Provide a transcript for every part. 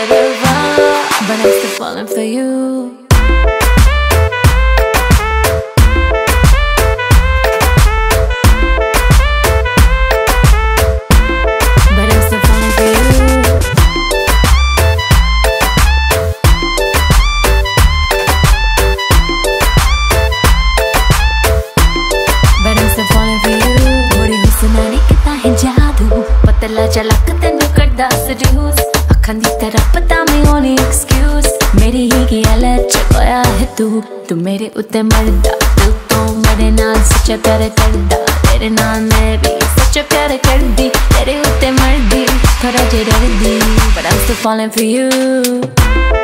अरे वाह But I'm still falling for you जादू पतला चलक तेन करदा सजूस ਅੱਖਾਂ ਦੀ ਤਰ੍ਹਾਂ ਪਤਾ ਮੈਂ ਓਨਲੀ ਐਕਸਕਿਊਜ਼ ਮੇਰੀ ਹੀ ਕੀ ਹਾਲਤ ਚ ਹੋਇਆ ਹੈ ਤੂੰ ਤੂੰ ਮੇਰੇ ਉੱਤੇ ਮਰਦਾ ਤੂੰ ਤੋਂ ਮੇਰੇ ਨਾਲ ਸੱਚਾ ਪਿਆਰ ਕਰਦਾ ਤੇਰੇ ਨਾਲ ਮੈਂ ਵੀ ਸੱਚਾ ਪਿਆਰ ਕਰਦੀ ਤੇਰੇ ਉੱਤੇ ਮਰਦੀ ਥੋੜਾ ਜਿਹਾ ਡਰਦੀ but I'm still falling for you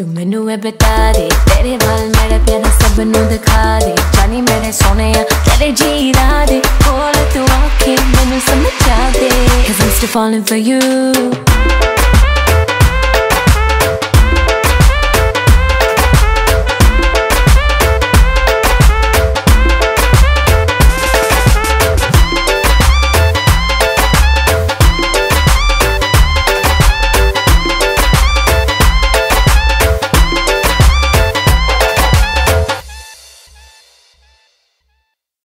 ਤੂੰ ਮੈਨੂੰ ਇਹ ਬਤਾ ਦੇ ਤੇਰੇ ਵੱਲ ਮੇਰੇ ਪਿਆਰ ਸਭ ਨੂੰ ਦਿਖਾ ਦੇ ਜਾਨੀ ਮੇਰੇ ਸੋਹਣਿਆ ਤੇਰੇ ਜੀਰਾ ਦੇ ਕੋਲ ਤੂੰ ਆ ਕੇ ਮੈਨੂੰ ਸਮਝਾ ਦੇ Cause I'm still falling for you